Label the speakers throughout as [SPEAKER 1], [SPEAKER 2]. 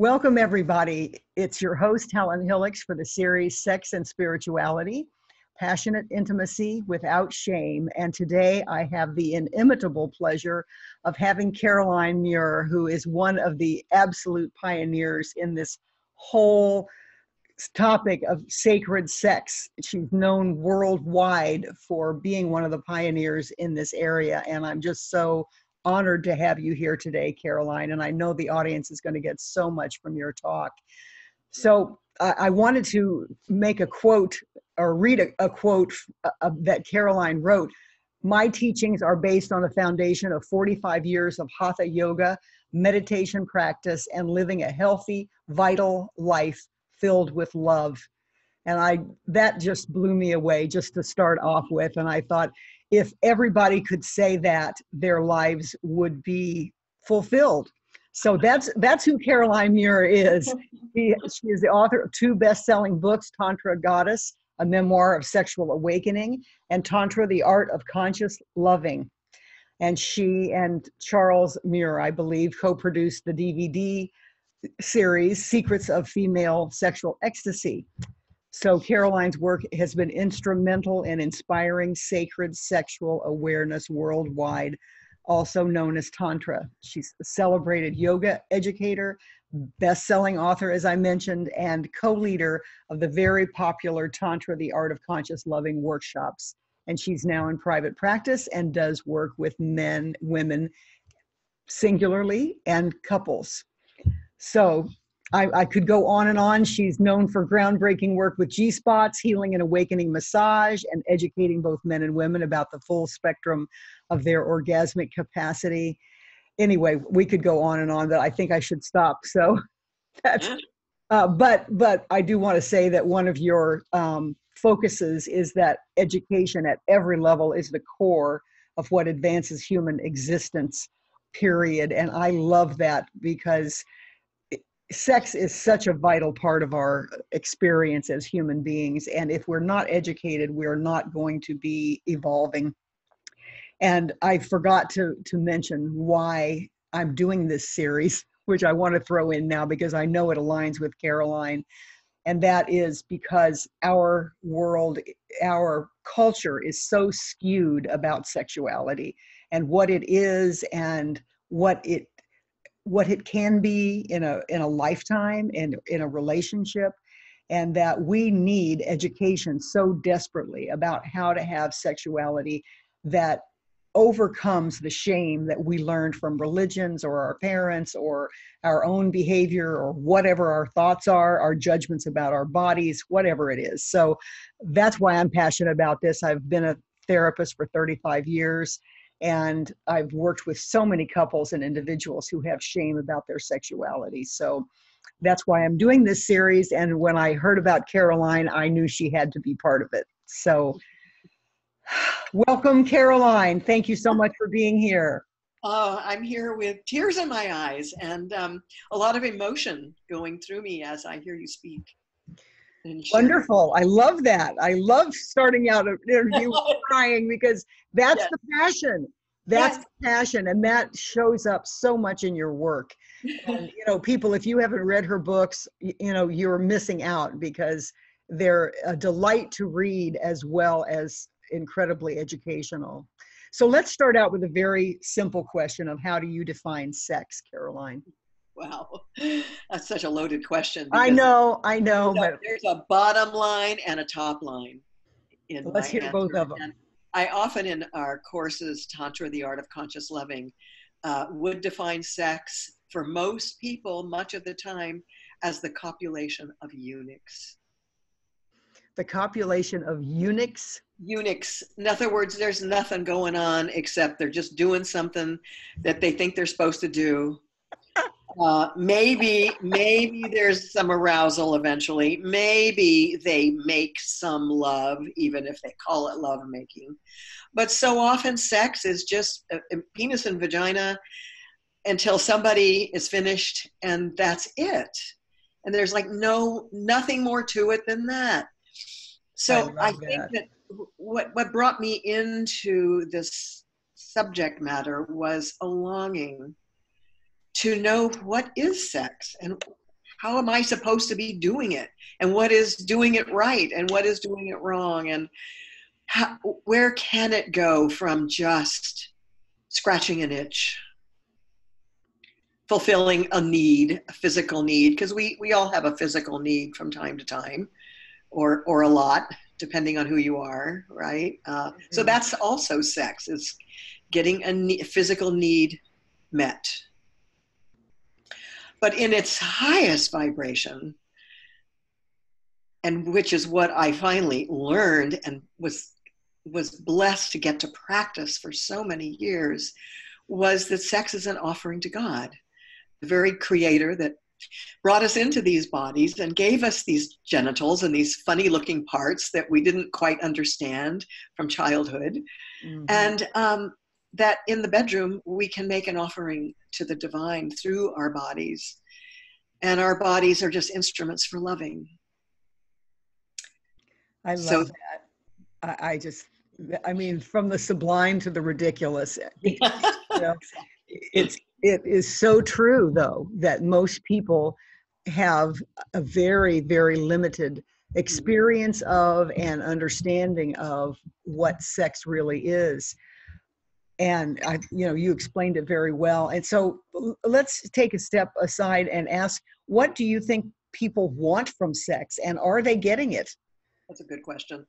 [SPEAKER 1] Welcome, everybody. It's your host, Helen Hillix, for the series Sex and Spirituality Passionate Intimacy Without Shame. And today I have the inimitable pleasure of having Caroline Muir, who is one of the absolute pioneers in this whole topic of sacred sex. She's known worldwide for being one of the pioneers in this area. And I'm just so honored to have you here today, Caroline, and I know the audience is going to get so much from your talk. So uh, I wanted to make a quote or read a, a quote uh, that Caroline wrote. My teachings are based on a foundation of 45 years of hatha yoga, meditation practice, and living a healthy, vital life filled with love. And I that just blew me away just to start off with. And I thought, if everybody could say that, their lives would be fulfilled. So that's that's who Caroline Muir is. She, she is the author of two best-selling books, Tantra Goddess, a memoir of sexual awakening, and Tantra: The Art of Conscious Loving. And she and Charles Muir, I believe, co-produced the DVD series Secrets of Female Sexual Ecstasy. So Caroline's work has been instrumental in inspiring sacred sexual awareness worldwide, also known as Tantra. She's a celebrated yoga educator, best-selling author, as I mentioned, and co-leader of the very popular Tantra, the Art of Conscious Loving workshops. And she's now in private practice and does work with men, women, singularly, and couples. So I, I, could go on and on. She's known for groundbreaking work with G spots, healing and awakening massage, and educating both men and women about the full spectrum of their orgasmic capacity. Anyway, we could go on and on, but I think I should stop. So that's, uh, but but I do want to say that one of your um, focuses is that education at every level is the core of what advances human existence. Period, and I love that because sex is such a vital part of our experience as human beings and if we're not educated we're not going to be evolving. And i forgot to to mention why i'm doing this series which i want to throw in now because i know it aligns with caroline and that is because our world our culture is so skewed about sexuality and what it is and what it what it can be in a in a lifetime and in a relationship and that we need education so desperately about how to have sexuality that overcomes the shame that we learned from religions or our parents or our own behavior or whatever our thoughts are, our judgments about our bodies, whatever it is. So that's why I'm passionate about this. I've been a therapist for 35 years and I've worked with so many couples and individuals who have shame about their sexuality. So that's why I'm doing this series. And when I heard about Caroline, I knew she had to be part of it. So, welcome, Caroline. Thank you so much for being here.
[SPEAKER 2] Oh, I'm here with tears in my eyes and um, a lot of emotion going through me as I hear you speak.
[SPEAKER 1] Wonderful. I love that. I love starting out an interview crying because that's yes. the passion. That's yes. the passion. And that shows up so much in your work. And, you know, people, if you haven't read her books, you know, you're missing out because they're a delight to read as well as incredibly educational. So let's start out with a very simple question of how do you define sex, Caroline?
[SPEAKER 2] Wow, that's such a loaded question.
[SPEAKER 1] I know, I know.
[SPEAKER 2] There's a, there's a, bottom line and a top line.
[SPEAKER 1] In let's hear answer. both of them. And
[SPEAKER 2] I often in our courses, Tantra, the Art of Conscious Loving, uh, would define sex for most people, much of the time, as the copulation of eunuchs.
[SPEAKER 1] The copulation of eunuchs?
[SPEAKER 2] Eunuchs. In other words, there's nothing going on except they're just doing something that they think they're supposed to do uh, maybe maybe there's some arousal eventually. Maybe they make some love even if they call it love making but so often sex is just a, a penis and vagina until somebody is finished and that's it. And there's like no nothing more to it than that. So i, I think that. that what what brought me into this subject matter was a longing to know what is sex and how am I supposed to be doing it? And what is doing it right? And what is doing it wrong? And how, where can it go from just scratching an itch, fulfilling a need, a physical need? Because we, we all have a physical need from time to time, or, or a lot, depending on who you are, right? Uh, mm-hmm. So that's also sex, is getting a ne- physical need met but in its highest vibration, and which is what I finally learned and was was blessed to get to practice for so many years, was that sex is an offering to God, the very creator that brought us into these bodies and gave us these genitals and these funny looking parts that we didn't quite understand from childhood. Mm-hmm. And um, that in the bedroom we can make an offering to the divine through our bodies. And our bodies are just instruments for loving.
[SPEAKER 1] I love so, that. I, I, just i mean from the sublime to the ridiculous. You know, it's it is so true though that most people have a very very limited mm-hmm. experience of and understanding of what sex really is and I, you know, you explained it very well. And so let's take a step aside and ask, what do you think people want from sex, and are they getting it?
[SPEAKER 2] That's a good question.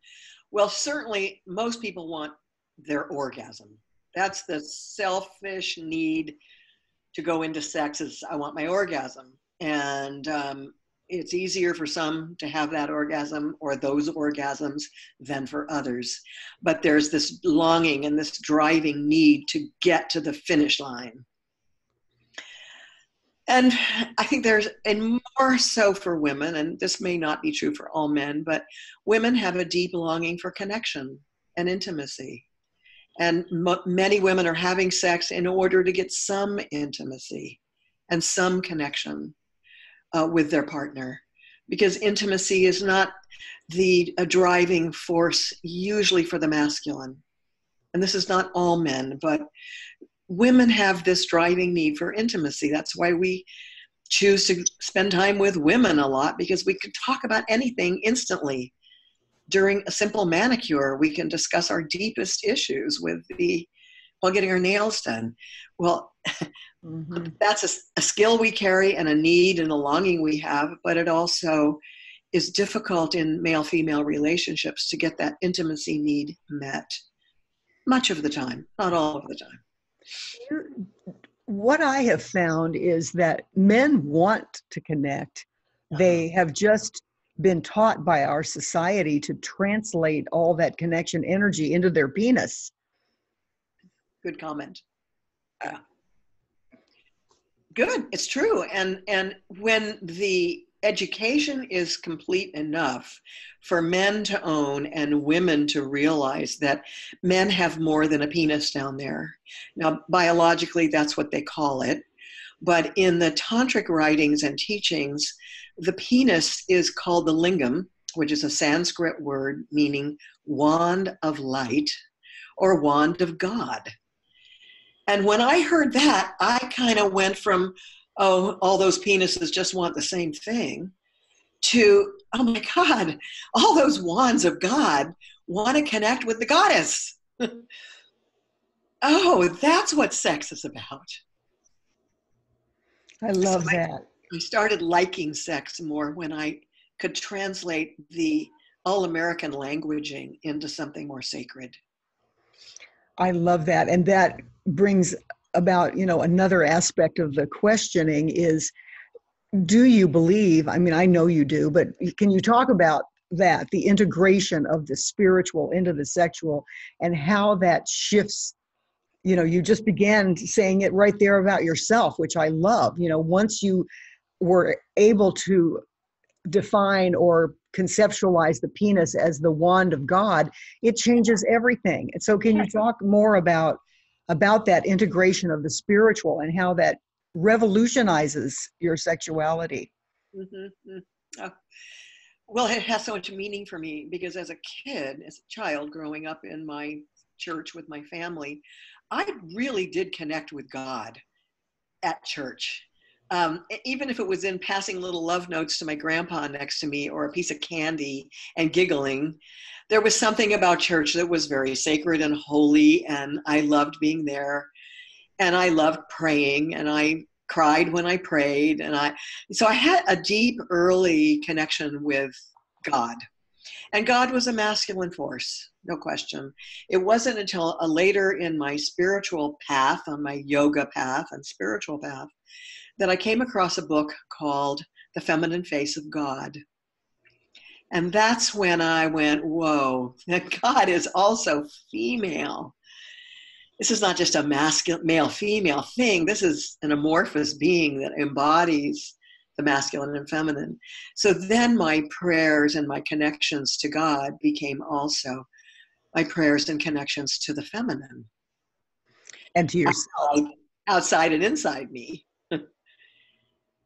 [SPEAKER 2] Well, certainly, most people want their orgasm. That's the selfish need to go into sex. Is I want my orgasm, and um, it's easier for some to have that orgasm or those orgasms than for others. But there's this longing and this driving need to get to the finish line. And I think there's, and more so for women, and this may not be true for all men, but women have a deep longing for connection and intimacy. And m- many women are having sex in order to get some intimacy and some connection uh, with their partner because intimacy is not the a driving force usually for the masculine. And this is not all men but women have this driving need for intimacy. That's why we choose to spend time with women a lot because we can talk about anything instantly. During a simple manicure we can discuss our deepest issues with the while getting our nails done. Well Mm-hmm. That's a, a, skill we carry and a need and a longing we have, but it also is difficult in male female relationships to get that intimacy need met much of the time, not all of the time.
[SPEAKER 1] What I have found is that men want to connect, they uh-huh. have just been taught by our society to translate all that connection energy into their penis.
[SPEAKER 2] Good comment. Yeah good. It's true. And and when the education is complete enough for men to own and women to realize that men have more than a penis down there. Now biologically that's what they call it. But in the tantric writings and teachings the penis is called the lingam which is a sanskrit word meaning wand of light or wand of god and when I heard that, I kind of went from, oh, all those penises just want the same thing, to, oh my God, all those wands of God want to connect with the goddess. oh, that's what sex is about.
[SPEAKER 1] I love so that.
[SPEAKER 2] I, I started liking sex more when I could translate the all American languaging into something more sacred.
[SPEAKER 1] I love that. And that brings about, you know, another aspect of the questioning is do you believe, I mean, I know you do, but can you talk about that, the integration of the spiritual into the sexual and how that shifts? You know, you just began saying it right there about yourself, which I love. You know, once you were able to define or conceptualize the penis as the wand of God, it changes everything. And so, can you talk more about about that integration of the spiritual and how that revolutionizes your sexuality?
[SPEAKER 2] Mm-hmm. Oh. Well, it has so much meaning for me because as a kid, as a child growing up in my church with my family, I really did connect with God at church um, even if it was in passing little love notes to my grandpa next to me or a piece of candy and giggling, there was something about church that was very sacred and holy, and I loved being there. And I loved praying, and I cried when I prayed, and I so I had a deep early connection with God. And God was a masculine force, no question. It wasn't until a later in my spiritual path, on my yoga path and spiritual path, that I came across a book called The Feminine Face of God. And that's when I went, whoa, that God is also female. This is not just a masculine, male female thing. This is an amorphous being that embodies the masculine and feminine. So then my prayers and my connections to God became also my prayers and connections to the feminine.
[SPEAKER 1] And to yourself.
[SPEAKER 2] Outside, outside and inside me.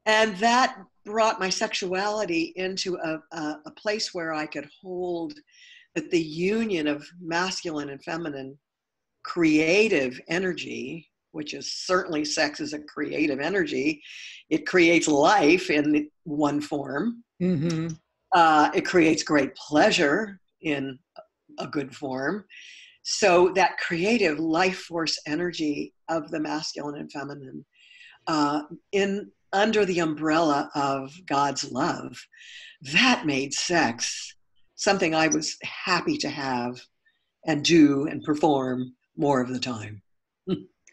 [SPEAKER 2] And that brought my sexuality into a, a, a, place where I could hold that the union of masculine and feminine creative energy, which is certainly sex is a creative energy, it creates life in one form. Mm-hmm. Uh, it creates great pleasure in a good form. So that creative life force energy of the masculine and feminine uh, in under the umbrella of God's love, that made sex something I was happy to have and do and perform more of the time.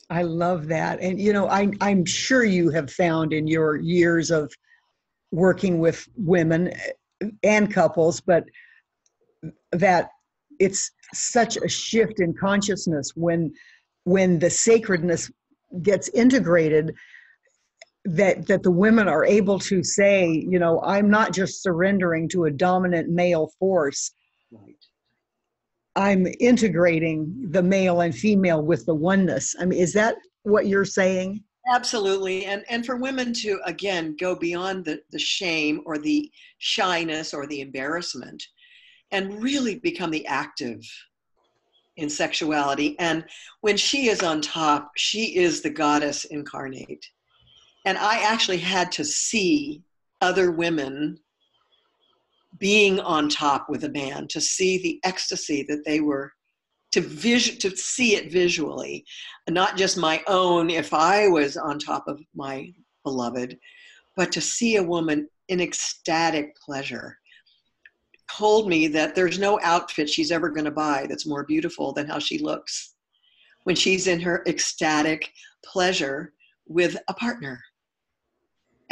[SPEAKER 1] I love that. And, you know, I, I'm sure you have found in your years of working with women and couples, but that it's such a shift in consciousness when when the sacredness gets integrated that that the women are able to say you know i'm not just surrendering to a dominant male force. Right. i'm integrating the male and female with the oneness. I mean is that what you're saying?
[SPEAKER 2] Absolutely. And and for women to again go beyond the the shame or the shyness or the embarrassment and really become the active in sexuality. And when she is on top she is the goddess incarnate and I actually had to see other women being on top with a man to see the ecstasy that they were to vis- to see it visually. Not just my own if i was on top of my beloved but to see a woman in ecstatic pleasure told me that there's no outfit she's ever going to buy that's more beautiful than how she looks when she's in her ecstatic pleasure with a partner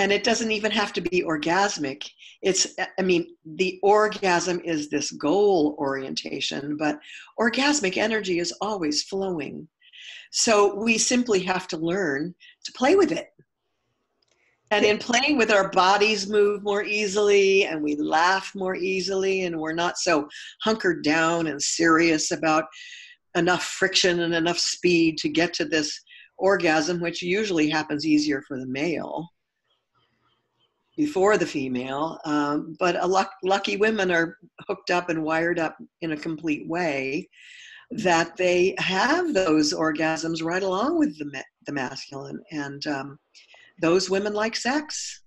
[SPEAKER 2] and it doesn't even have to be orgasmic. It's i mean the orgasm is this goal orientation but orgasmic energy is always flowing. So we simply have to learn to play with it. And in playing with our bodies move more easily and we laugh more easily and we're not so hunkered down and serious about enough friction and enough speed to get to this orgasm which usually happens easier for the male before the female. Um, but luck, lucky women are hooked up and wired up in a complete way that they have those orgasms right along with the, ma- the masculine. And um, those women like sex.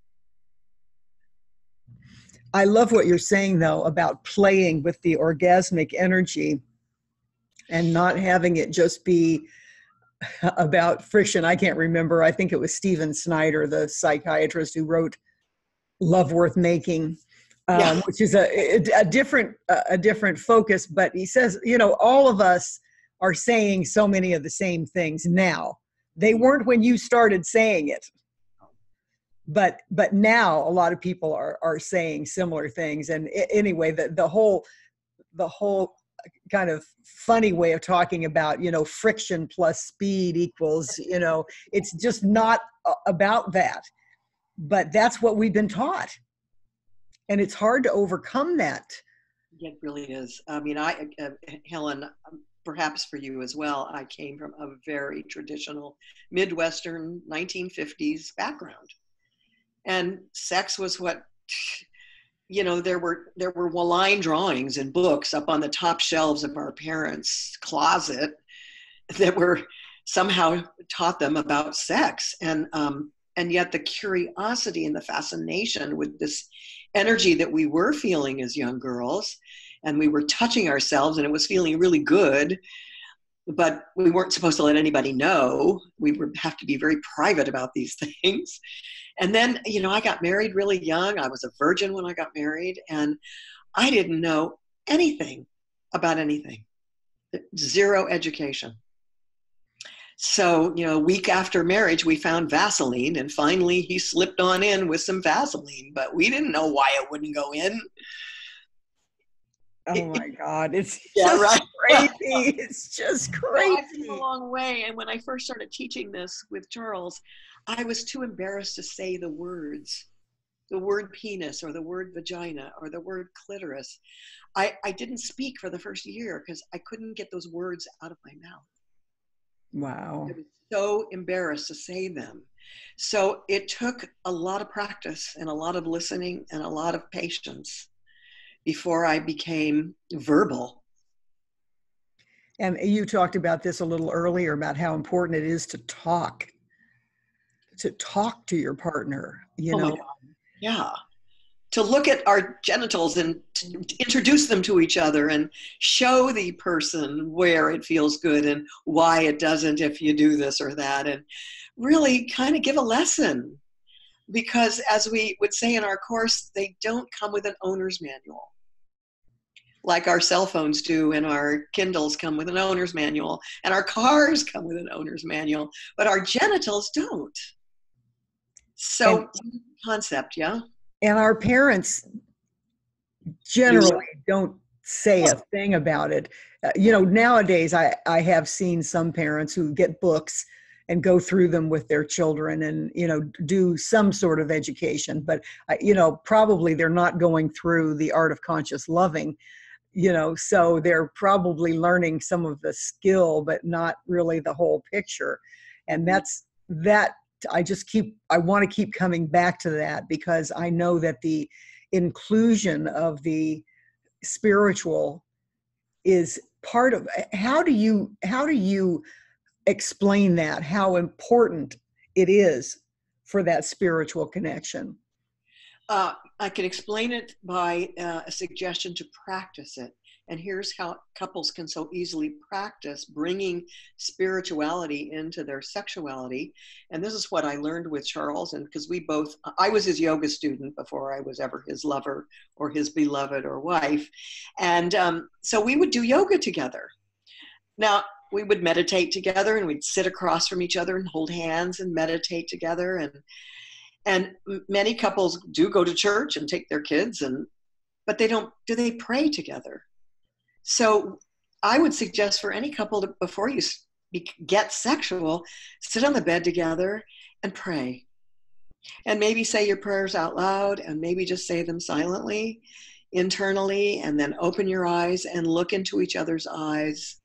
[SPEAKER 1] I love what you're saying, though, about playing with the orgasmic energy and not having it just be about friction. I can't remember. I think it was Stephen Snyder, the psychiatrist who wrote love worth making um, yeah. which is a, a different a different focus but he says you know all of us are saying so many of the same things now. They weren't when you started saying it. But but now a lot of people are are saying similar things. And anyway the the whole the whole kind of funny way of talking about you know friction plus speed equals you know it's just not about that but that's what we've been taught. And it's hard to overcome that.
[SPEAKER 2] It really is. I mean i uh, helen um, perhaps for you as well i came from a very traditional midwestern 1950s background. And sex was what you know there were there were line drawings and books up on the top shelves of our parents closet that were somehow taught them about sex. And um, and yet the curiosity and the fascination with this energy that we were feeling as young girls and we were touching ourselves and it was feeling really good but we weren't supposed to let anybody know. We would have to be very private about these things. And then you know i got married really young. I was a virgin when i got married and i didn't know anything about anything. Zero education so, you know, a week after marriage, we found Vaseline, and finally he slipped on in with some Vaseline, but we didn't know why it wouldn't go in.
[SPEAKER 1] Oh my God, it's yeah, just right. crazy. It's just crazy. I've
[SPEAKER 2] come a long way. And when I first started teaching this with Charles, I was too embarrassed to say the words, the word penis or the word vagina or the word clitoris. I, I didn't speak for the first year because I couldn't get those words out of my mouth.
[SPEAKER 1] Wow.
[SPEAKER 2] I was so embarrassed to say them. So it took a lot of practice and a lot of listening and a lot of patience before I became verbal.
[SPEAKER 1] And you talked about this a little earlier about how important it is to talk, to talk to your partner, you oh know.
[SPEAKER 2] Yeah to look at our genitals and introduce them to each other and show the person where it feels good and why it doesn't if you do this or that and really kind of give a lesson. Because as we would say in our course they don't come with an owner's manual. Like our cell phones do and our kindles come with an owner's manual and our cars come with an owner's manual but our genitals don't. So and, concept yeah
[SPEAKER 1] and our parents generally don't say a thing about it uh, you know nowadays i i have seen some parents who get books and go through them with their children and you know do some sort of education but you know probably they're not going through the art of conscious loving you know so they're probably learning some of the skill but not really the whole picture and mm-hmm. that's that I just keep, I want to keep coming back to that because I know that the inclusion of the spiritual is part of how do you how do you explain that how important it is for that spiritual connection?
[SPEAKER 2] Uh, i can explain it by uh, a suggestion to practice it and here's how couples can so easily practice bringing spirituality into their sexuality. And this is what I learned with Charles. And because we both, I was his yoga student before I was ever his lover or his beloved or wife. And um, so we would do yoga together. Now, we would meditate together and we'd sit across from each other and hold hands and meditate together. And and many couples do go to church and take their kids and but they don't do they pray together so I would suggest for any couple to, before you get sexual, sit on the bed together and pray. And maybe say your prayers out loud and maybe just say them silently, internally, and then open your eyes and look into each other's eyes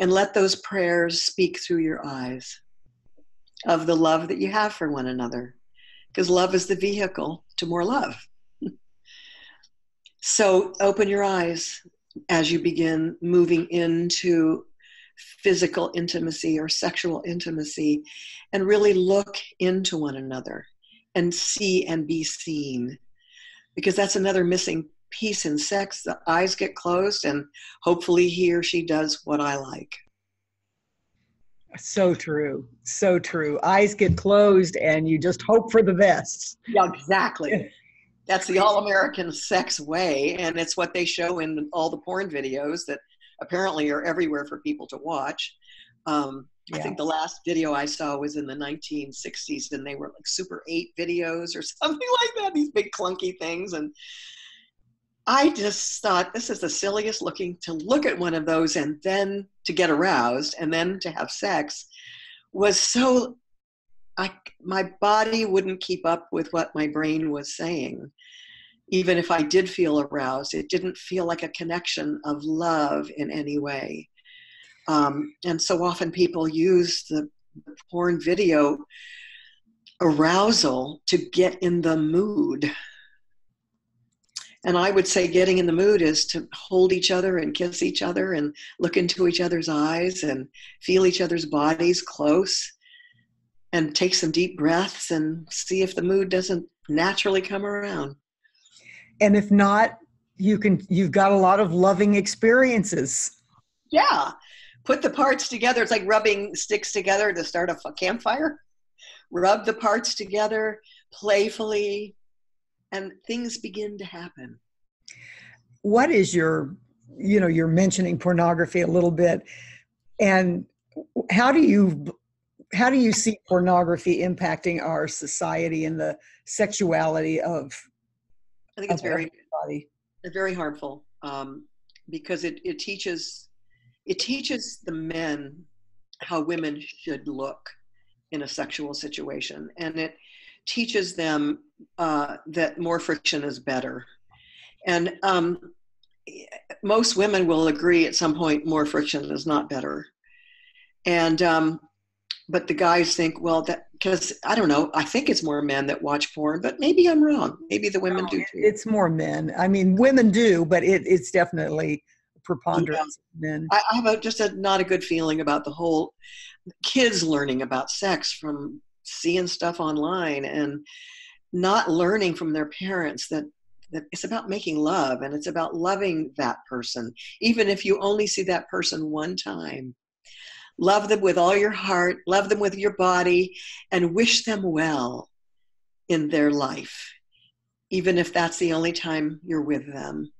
[SPEAKER 2] and let those prayers speak through your eyes of the love that you have for one another. Because love is the vehicle to more love. so open your eyes as you begin moving into physical intimacy or sexual intimacy and really look into one another and see and be seen. Because that's another missing piece in sex. The eyes get closed and hopefully he or she does what i like.
[SPEAKER 1] So true. So true. Eyes get closed and you just hope for the best.
[SPEAKER 2] Yeah exactly that's the all-American sex way, and it's what they show in all the porn videos that apparently are everywhere for people to watch. Um, yeah. I think the last video I saw was in the 1960s, and they were like Super 8 videos or something like that. These big clunky things, and I just thought this is the silliest looking to look at one of those and then to get aroused and then to have sex was so I my body wouldn't keep up with what my brain was saying. Even if I did feel aroused, it didn't feel like a connection of love in any way. Um, and so often people use the porn video arousal to get in the mood. And I would say getting in the mood is to hold each other and kiss each other and look into each other's eyes and feel each other's bodies close and take some deep breaths and see if the mood doesn't naturally come around.
[SPEAKER 1] And if not, you can you've got a lot of loving experiences.
[SPEAKER 2] Yeah. Put the parts together. It's like rubbing sticks together to start a campfire. Rub the parts together playfully and things begin to happen.
[SPEAKER 1] What is your you know, you're mentioning pornography a little bit and how do you how do you see pornography impacting our society and the sexuality of
[SPEAKER 2] i think it's very everybody? very harmful um, because it, it teaches it teaches the men how women should look in a sexual situation and it teaches them uh, that more friction is better and um, most women will agree at some point more friction is not better and um, but the guys think well that because i don't know i think it's more men that watch porn but maybe i'm wrong. Maybe the women no, do too.
[SPEAKER 1] it's more men. I mean women do but it, it's definitely preponderance yeah. men.
[SPEAKER 2] I, I have a, just a not a good feeling about the whole kids learning about sex from seeing stuff online and not learning from their parents that that it's about making love and it's about loving that person even if you only see that person one time love them with all your heart, love them with your body, and wish them well in their life, even if that's the only time you're with them.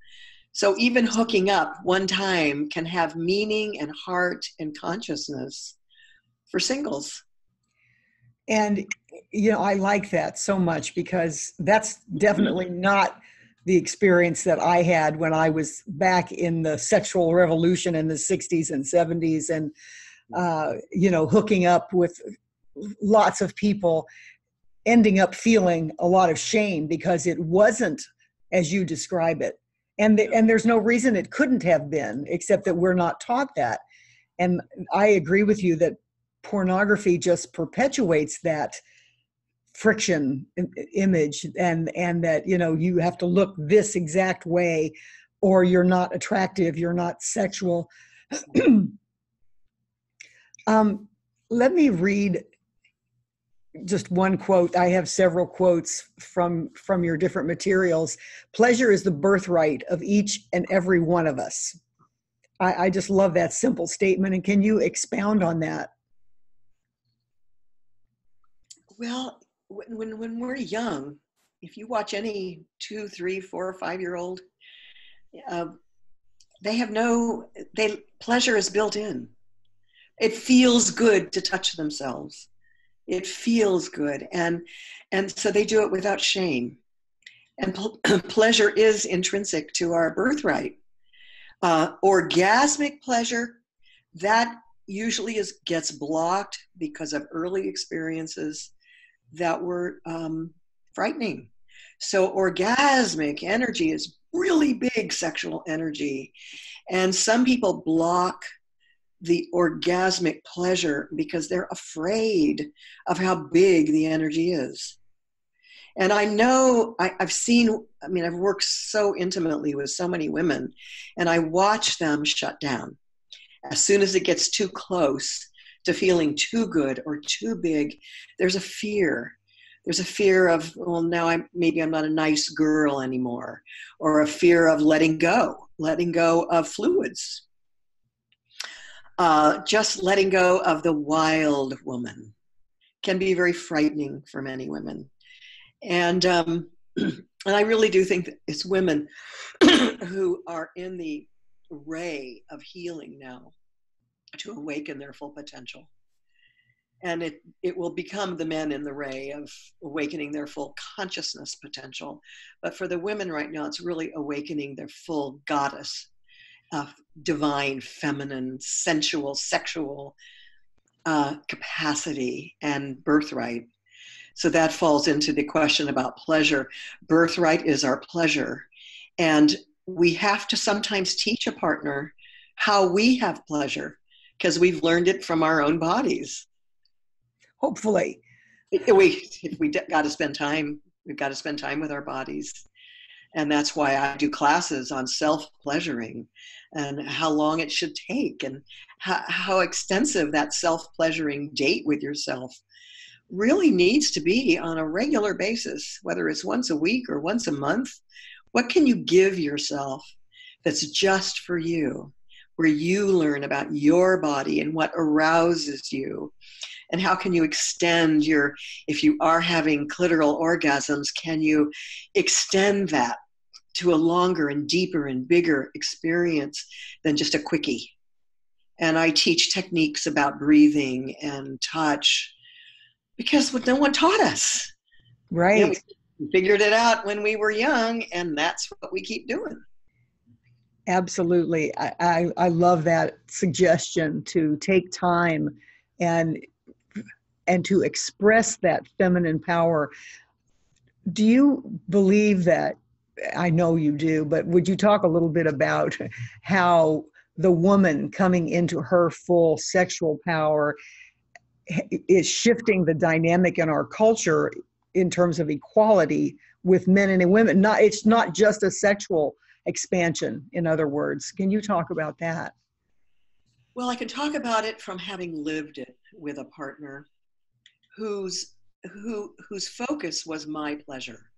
[SPEAKER 2] So, even hooking up one time can have meaning and heart and consciousness for singles.
[SPEAKER 1] And, you know, I like that so much because that's definitely mm-hmm. not the experience that I had when I was back in the sexual revolution in the 60s and 70s. And uh, you know, hooking up with lots of people, ending up feeling a lot of shame because it wasn't as you describe it. And, the, and there's no reason it couldn't have been, except that we're not taught that. And I agree with you that pornography just perpetuates that friction image and and that you know you have to look this exact way or you're not attractive you're not sexual Um, let me read just one quote. I have several quotes from from your different materials. Pleasure is the birthright of each and every one of us. I, I just love that simple statement. And can you expound on that?
[SPEAKER 2] Well, when, when, when we're young, if you watch any two, three, four, or five year old, uh, they have no, they pleasure is built in it feels good to touch themselves. It feels good. And and so they do it without shame. And pl- pleasure is intrinsic to our birthright. Uh, orgasmic pleasure that usually is gets blocked because of early experiences that were um, frightening. So orgasmic energy is really big sexual energy. And some people block the orgasmic pleasure because they're afraid of how big the energy is. And I know I, have seen, I mean, I've worked so intimately with so many women, and I watch them shut down. As soon as it gets too close to feeling too good or too big, there's a fear. There's a fear of, well, now I'm maybe I'm not a nice girl anymore, or a fear of letting go, letting go of fluids, uh, just letting go of the wild woman can be very frightening for many women. And, um, and I really do think that it's women who are in the ray of healing now to awaken their full potential. And it, it will become the men in the ray of awakening their full consciousness potential. But for the women right now, it's really awakening their full goddess uh, divine, feminine, sensual, sexual uh, capacity and birthright. So that falls into the question about pleasure. Birthright is our pleasure. And we have to sometimes teach a partner how we have pleasure because we've learned it from our own bodies.
[SPEAKER 1] Hopefully.
[SPEAKER 2] We, we got to spend time, we've got to spend time with our bodies. And that's why I do classes on self pleasuring and how long it should take and how, how extensive that self pleasuring date with yourself really needs to be on a regular basis, whether it's once a week or once a month. What can you give yourself that's just for you, where you learn about your body and what arouses you? And how can you extend your, if you are having clitoral orgasms, can you extend that to a longer and deeper and bigger experience than just a quickie? And I teach techniques about breathing and touch because what no one taught us.
[SPEAKER 1] Right. You know,
[SPEAKER 2] we figured it out when we were young, and that's what we keep doing.
[SPEAKER 1] Absolutely. I, I, I love that suggestion to take time and and to express that feminine power. Do you believe that? I know you do, but would you talk a little bit about how the woman coming into her full sexual power is shifting the dynamic in our culture in terms of equality with men and women. Not it's not just a sexual expansion. In other words, can you talk about that?
[SPEAKER 2] Well, I can talk about it from having lived it with a partner whose who whose focus was my pleasure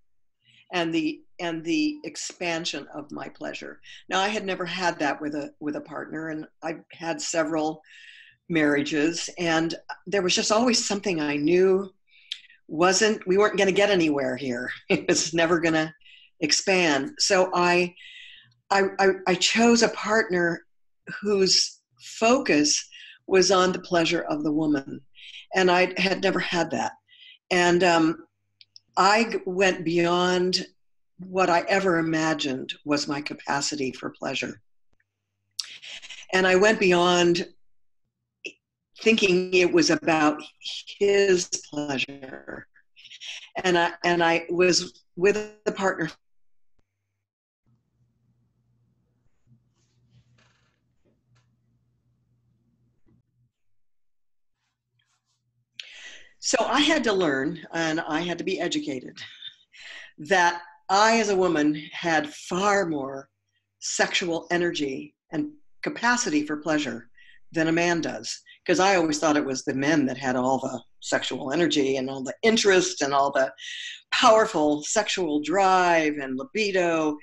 [SPEAKER 2] and the and the expansion of my pleasure. Now I had never had that with a with a partner and I've had several marriages and there was just always something I knew wasn't we weren't going to get anywhere here. It was never going to expand. So I, I I I chose a partner whose focus was on the pleasure of the woman and I had never had that. And um, I went beyond what I ever imagined was my capacity for pleasure. And I went beyond thinking it was about his pleasure. And I and I was with a partner So I had to learn and I had to be educated that I, as a woman, had far more sexual energy and capacity for pleasure than a man does. Because I always thought it was the men that had all the sexual energy and all the interest and all the powerful sexual drive and libido,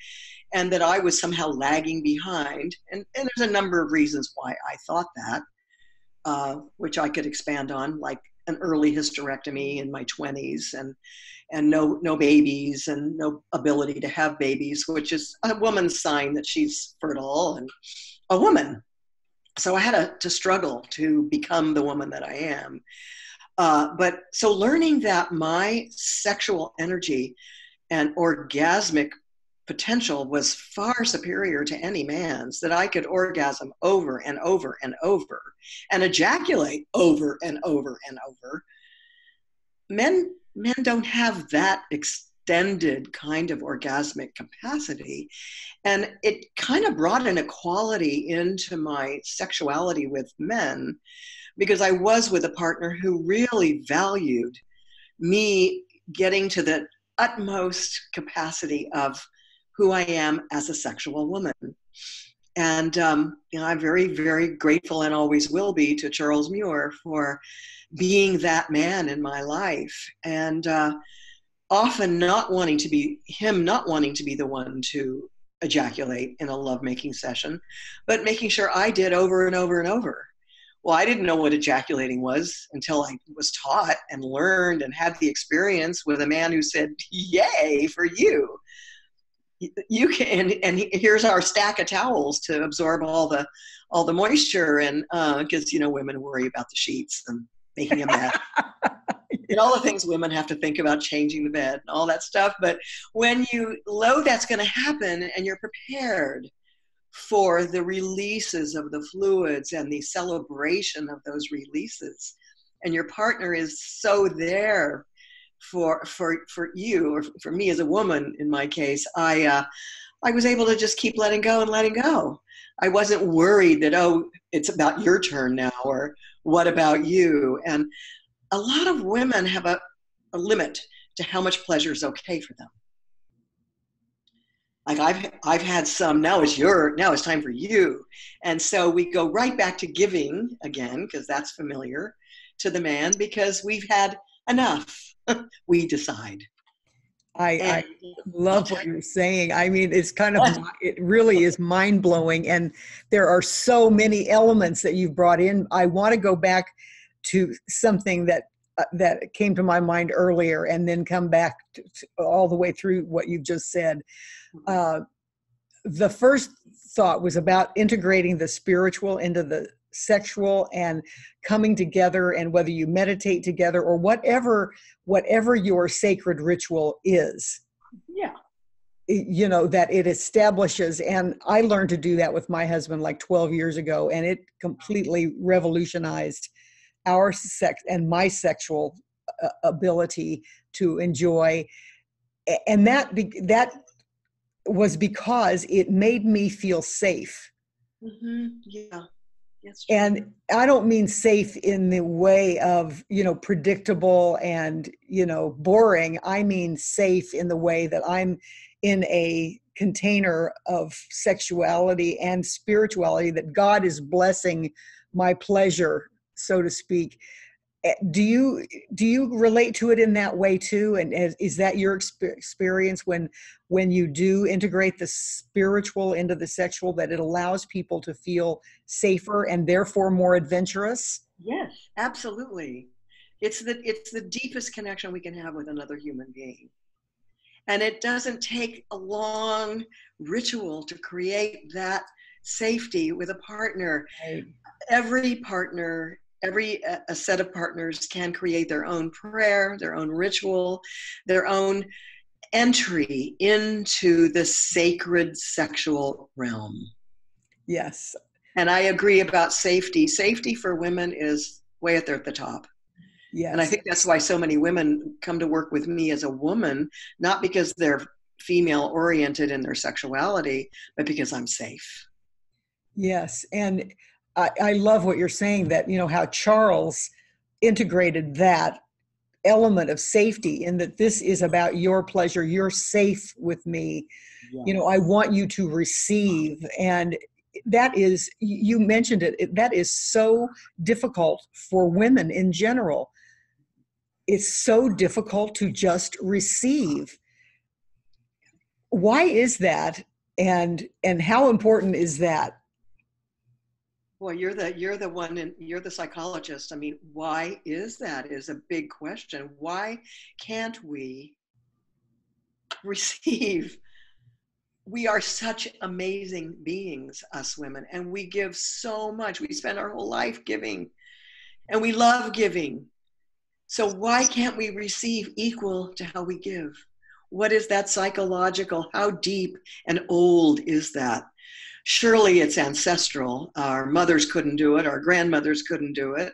[SPEAKER 2] and that I was somehow lagging behind. And, and there's a number of reasons why I thought that, uh, which I could expand on, like an early hysterectomy in my 20s and and no no babies and no ability to have babies which is a woman's sign that she's fertile and a woman. So i had a, to struggle to become the woman that i am. Uh, but so learning that my sexual energy and orgasmic potential was far superior to any man's, that I could orgasm over and over and over and ejaculate over and over and over. Men, men don't have that extended kind of orgasmic capacity. And it kind of brought an equality into my sexuality with men because I was with a partner who really valued me getting to the utmost capacity of who I am as a sexual woman. And um, you know, I'm very, very grateful and always will be to Charles Muir for being that man in my life. And uh, often not wanting to be him, not wanting to be the one to ejaculate in a lovemaking session, but making sure I did over and over and over. Well, I didn't know what ejaculating was until I was taught and learned and had the experience with a man who said, Yay for you you can and here's our stack of towels to absorb all the all the moisture and because uh, you know women worry about the sheets and making a mess. And all the things women have to think about changing the bed and all that stuff. But when you know that's going to happen and you're prepared for the releases of the fluids and the celebration of those releases and your partner is so there for for for you or for me as a woman in my case i uh, i was able to just keep letting go and letting go. I wasn't worried that oh it's about your turn now or what about you? And a lot of women have a, a limit to how much pleasure is okay for them. Like I've I've had some now it's your now it's time for you. And so we go right back to giving again because that's familiar to the man because we've had enough. we decide.
[SPEAKER 1] I, I, love what you're saying. I mean, it's kind of, it really is mind blowing. And there are so many elements that you've brought in. I want to go back to something that uh, that came to my mind earlier and then come back to, to all the way through what you've just said. Mm-hmm. Uh, the first thought was about integrating the spiritual into the sexual and coming together and whether you meditate together or whatever whatever your sacred ritual is.
[SPEAKER 2] Yeah.
[SPEAKER 1] You know that it establishes and i learned to do that with my husband like 12 years ago and it completely revolutionized our sex and my sexual uh, ability to enjoy. And that that was because it made me feel safe.
[SPEAKER 2] Mm-hmm. yeah
[SPEAKER 1] and i don't mean safe in the way of you know predictable and you know boring. I mean safe in the way that i'm in a container of sexuality and spirituality that god is blessing my pleasure so to speak Eh, do you do you relate to it in that way too? And is, is that your experience when when you do integrate the spiritual into the sexual that it allows people to feel safer and therefore more adventurous?
[SPEAKER 2] Yes absolutely. It's the it's the deepest connection we can have with another human being. And it doesn't take a long ritual to create that safety with a partner. Right. every partner every uh, a set of partners can create their own prayer their own ritual their own entry into the sacred sexual realm.
[SPEAKER 1] Yes.
[SPEAKER 2] And I agree about safety. Safety for women is way at the, at the top.
[SPEAKER 1] yeah
[SPEAKER 2] And I think that's why so many women come to work with me as a woman, not because they're female oriented in their sexuality, but because I'm safe.
[SPEAKER 1] Yes. And I, I love what you're saying that, you know, how Charles integrated that element of safety in that this is about your pleasure you're safe with me. Yeah. you know i want you to receive and that is you mentioned it that is so difficult for women in general. It's so difficult to just receive. Why is that and and how important is that
[SPEAKER 2] well, you're the you're the one and you're the psychologist. I mean, why is that? Is a big question. Why can't we receive? We are such amazing beings, us women, and we give so much. We spend our whole life giving, and we love giving. So why can't we receive equal to how we give? What is that psychological? How deep and old is that? Surely it's ancestral. Our mothers couldn't do it, our grandmothers couldn't do it,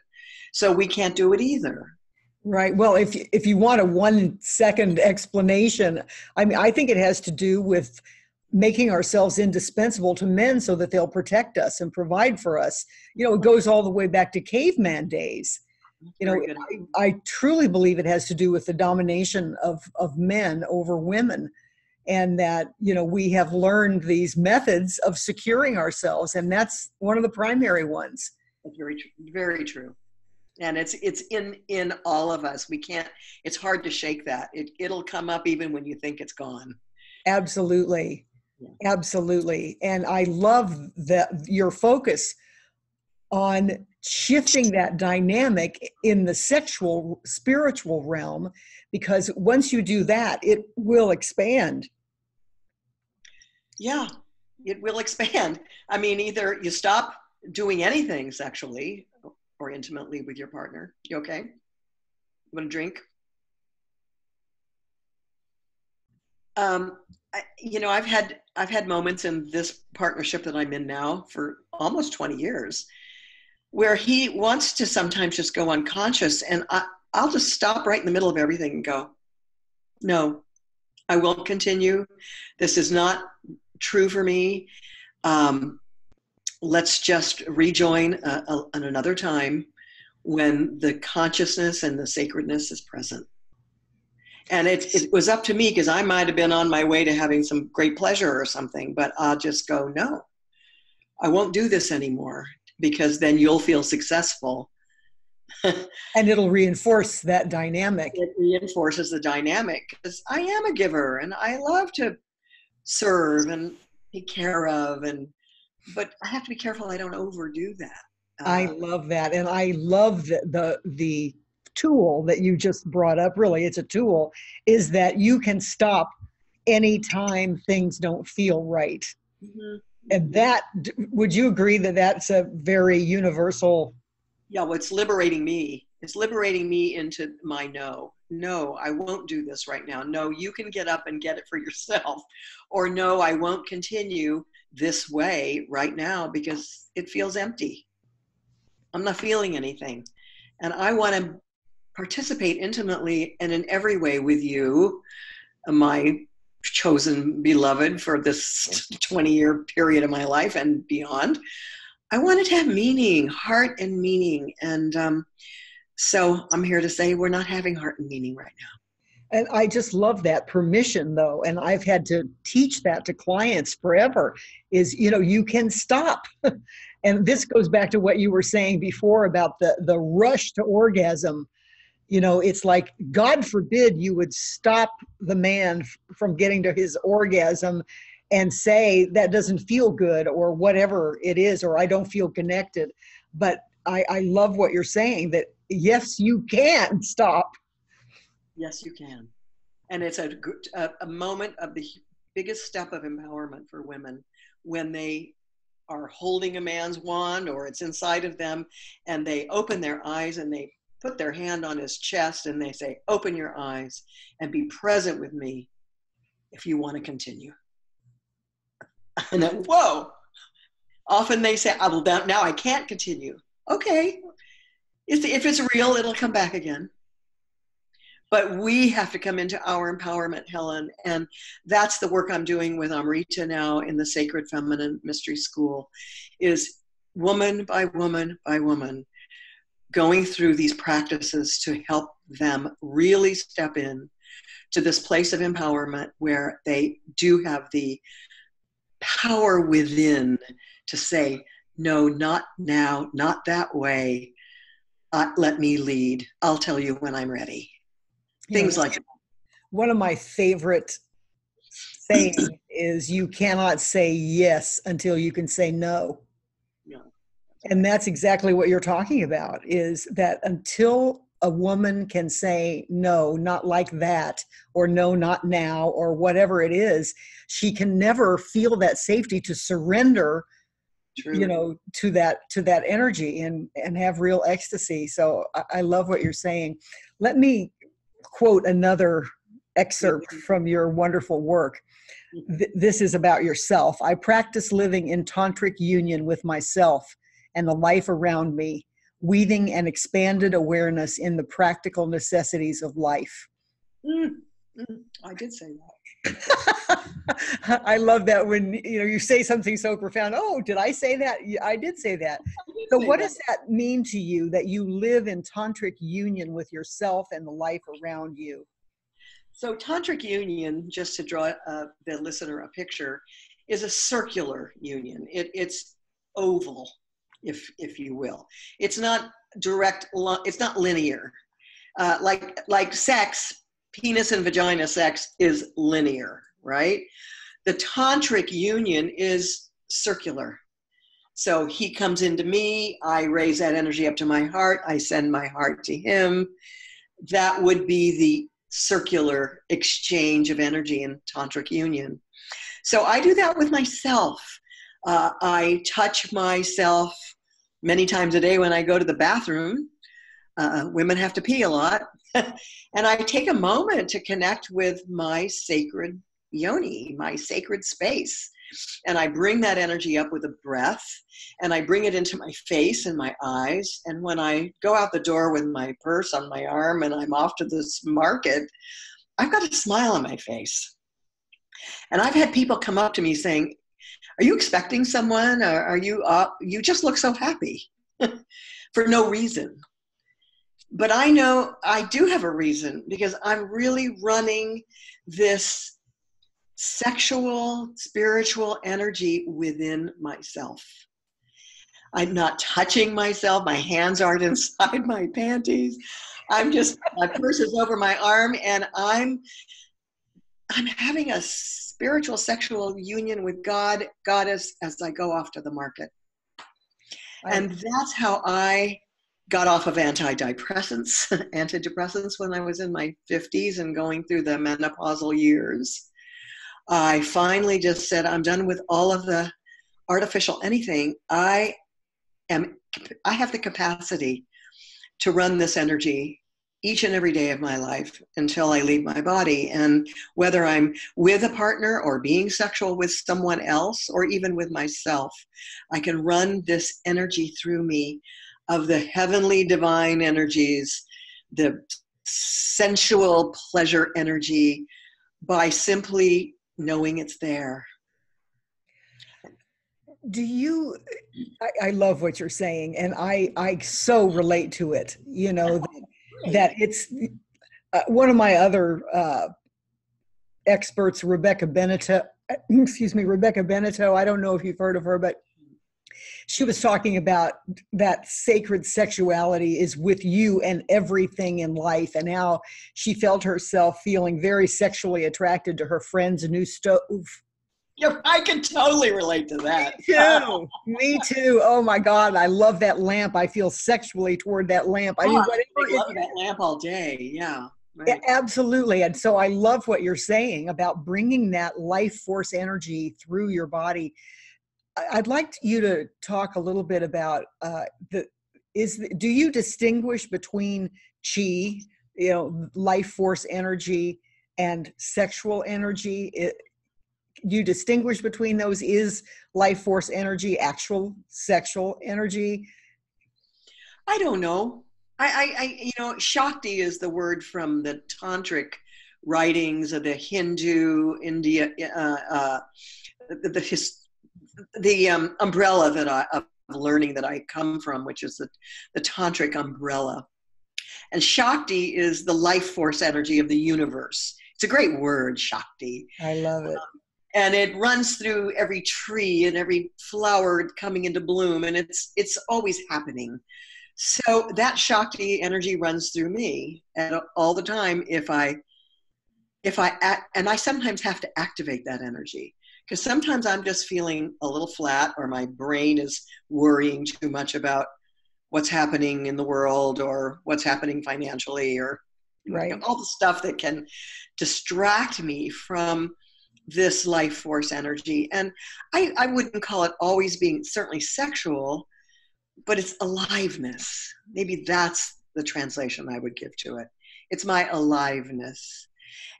[SPEAKER 2] so we can't do it either.
[SPEAKER 1] Right. Well, if if you want a one second explanation, I mean, I think it has to do with making ourselves indispensable to men so that they'll protect us and provide for us. You know, it goes all the way back to caveman days. You know, I, I truly believe it has to do with the domination of of men over women and that you know we have learned these methods of securing ourselves and that's one of the primary ones.
[SPEAKER 2] Very very true. And it's it's in in all of us. We can't it's hard to shake that. It, it'll come up even when you think it's gone.
[SPEAKER 1] Absolutely. Yeah. absolutely. And i love that your focus on shifting that dynamic in the sexual spiritual realm because once you do that it will expand
[SPEAKER 2] yeah it will expand. I mean either you stop doing anything sexually or intimately with your partner. You okay? You want a drink? Um, I, you know i've had i've had moments in this partnership that i'm in now for almost 20 years where he wants to sometimes just go unconscious and I, i'll just stop right in the middle of everything and go no i won't continue. This is not true for me. Um, let's just rejoin uh, uh, at another time when the consciousness and the sacredness is present. And it, it was up to me because I might have been on my way to having some great pleasure or something, but I'll just go, no, I won't do this anymore because then you'll feel successful.
[SPEAKER 1] and it'll reinforce that dynamic.
[SPEAKER 2] It reinforces the dynamic because I am a giver and I love to serve and take care of and but I have to be careful I don't overdo that.
[SPEAKER 1] Uh, I love that, and I love the, the the tool that you just brought up. Really, it's a tool. Is that you can stop anytime things don't feel right, mm-hmm. and that would you agree that that's a very universal?
[SPEAKER 2] Yeah, well, it's liberating me. It's liberating me into my no. No, I won't do this right now. No, you can get up and get it for yourself. Or no, I won't continue this way right now because it feels empty. I'm not feeling anything. And I want to participate intimately and in every way with you, my chosen beloved for this 20 year period of my life and beyond. I wanted to have meaning, heart and meaning. And um, so I'm here to say we're not having heart and meaning right now.
[SPEAKER 1] And I just love that permission though. And I've had to teach that to clients forever is, you know, you can stop. and this goes back to what you were saying before about the, the rush to orgasm. You know, it's like, God forbid you would stop the man from getting to his orgasm and say that doesn't feel good or whatever it is, or I don't feel connected. But I, I love what you're saying that yes, you can stop
[SPEAKER 2] Yes, you can. And it's a, a, a moment of the biggest step of empowerment for women when they are holding a man's wand or it's inside of them and they open their eyes and they put their hand on his chest and they say, Open your eyes and be present with me if you want to continue. And then, whoa. Often they say, ah, I will now I can't continue. Okay. If it's real, it'll come back again. But we have to come into our empowerment helen and that's the work i'm doing with amrita now in the sacred feminine mystery school is woman by woman by woman going through these practices to help them really step in to this place of empowerment where they do have the power within to say no not now not that way uh, let me lead i'll tell you when i'm ready things like that.
[SPEAKER 1] One of my favorite saying is you cannot say yes until you can say no. Yeah. And that's exactly what you're talking about is that until a woman can say no, not like that, or no, not now, or whatever it is, she can never feel that safety to surrender True. you know to that to that energy and and have real ecstasy so I, I love what you're saying let me quote another excerpt mm-hmm. from your wonderful work. Mm-hmm. Th- this is about yourself. I practice living in tantric union with myself and the life around me, weaving an expanded awareness in the practical necessities of life.
[SPEAKER 2] Mm-hmm. I did say that.
[SPEAKER 1] I love that when you know you say something so profound. Oh, did I say that? I did say that. Did so, say what that. does that mean to you that you live in tantric union with yourself and the life around you?
[SPEAKER 2] So, tantric union, just to draw uh, the listener a picture, is a circular union. It, it's oval, if if you will. It's not direct. It's not linear. Uh, like like sex penis and vagina sex is linear, right? The tantric union is circular. So he comes into me, I raise that energy up to my heart, I send my heart to him. That would be the circular exchange of energy in tantric union. So I do that with myself. Uh, I touch myself many times a day when I go to the bathroom. Uh, women have to pee a lot. and I take a moment to connect with my sacred yoni, my sacred space. And I bring that energy up with a breath and I bring it into my face and my eyes. And when I go out the door with my purse on my arm and I'm off to this market, I've got a smile on my face. And I've had people come up to me saying, Are you expecting someone? Or are you, uh, you just look so happy for no reason but I know I do have a reason because I'm really running this sexual, spiritual energy within myself. I'm not touching myself. My hands aren't inside my panties. I'm just my purse is over my arm and I'm I'm having a spiritual sexual union with God, goddess as I go off to the market. And that's how I got off of antidepressants, antidepressants when I was in my 50s and going through the menopausal years. I finally just said, I'm done with all of the artificial anything. I am I have the capacity to run this energy each and every day of my life until I leave my body. And whether I'm with a partner or being sexual with someone else or even with myself, I can run this energy through me of the heavenly divine energies, the sensual pleasure energy by simply knowing it's there.
[SPEAKER 1] Do you? I, I love what you're saying, and I I so relate to it. You know that, that it's uh, one of my other uh, experts, Rebecca Benito. Excuse me, Rebecca Benito. I don't know if you've heard of her, but she was talking about that sacred sexuality is with you and everything in life and how she felt herself feeling very sexually attracted to her friend's new stove
[SPEAKER 2] yeah, I can totally relate to that.
[SPEAKER 1] Me too. Me too. Oh my God, I love that lamp. I feel sexually toward that lamp. I
[SPEAKER 2] oh, mean, I love that lamp all day. Yeah.
[SPEAKER 1] Right. Absolutely. And so I love what you're saying about bringing that life force energy through your body. I'd like you to talk a little bit about uh, the is do you distinguish between chi, you know, life force energy and sexual energy? It, you distinguish between those? Is life force energy actual sexual energy?
[SPEAKER 2] I don't know. I, I, I you know, Shakti is the word from the tantric writings of the Hindu India, uh, uh, the, the his, the um, umbrella that I of learning that I come from, which is the, the tantric umbrella. And Shakti is the life force energy of the universe. It's a great word, Shakti.
[SPEAKER 1] I love it. Um,
[SPEAKER 2] and it runs through every tree and every flower coming into bloom, and it's it's always happening. So that Shakti energy runs through me at all the time if I if I act, and I sometimes have to activate that energy because sometimes I'm just feeling a little flat or my brain is worrying too much about what's happening in the world or what's happening financially or right. you know, all the stuff that can distract me from this life force energy. And I, I wouldn't call it always being certainly sexual, but it's aliveness. Maybe that's the translation I would give to it. It's my aliveness.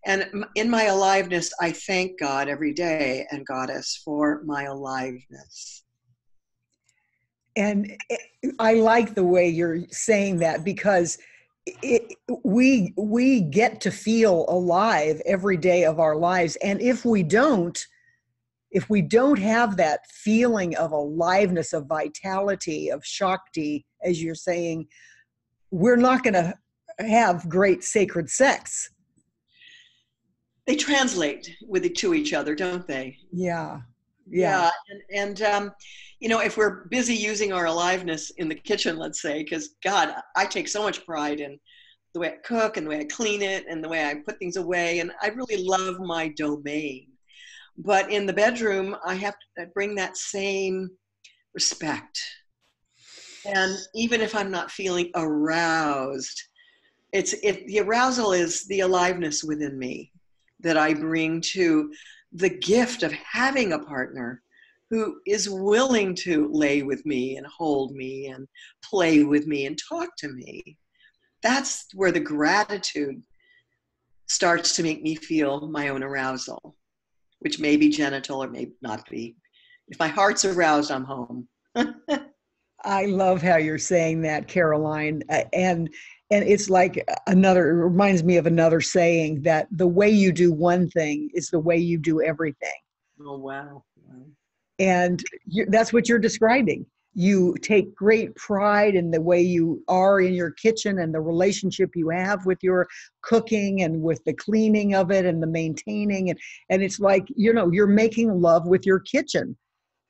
[SPEAKER 2] And in my aliveness, I thank God every day and Goddess for my aliveness.
[SPEAKER 1] And eh, I like the way you're saying that because it, we we get to feel alive every day of our lives, and if we don't, if we don't have that feeling of aliveness, of vitality, of shakti, as you're saying, we're not going to have great sacred sex
[SPEAKER 2] they translate with it to each other, don't they?
[SPEAKER 1] Yeah.
[SPEAKER 2] Yeah. yeah. And, and um, you know, if we're busy using our aliveness in the kitchen, let's say, because God, I take so much pride in the way I cook and the way I clean it and the way I put things away. And I really love my domain. But in the bedroom, I have to bring that same respect. And even if I'm not feeling aroused, it's it, the arousal is the aliveness within me that I bring to the gift of having a partner who is willing to lay with me and hold me and play with me and talk to me. That's where the gratitude starts to make me feel my own arousal, which may be genital or may not be. If my heart's aroused, I'm home.
[SPEAKER 1] I love how you're saying that, Caroline. and and it's like another it reminds me of another saying that the way you do one thing is the way you do everything.
[SPEAKER 2] Oh wow, wow.
[SPEAKER 1] and you, that's what you're describing. You take great pride in the way you are in your kitchen and the relationship you have with your cooking and with the cleaning of it and the maintaining. And and it's like you know you're making love with your kitchen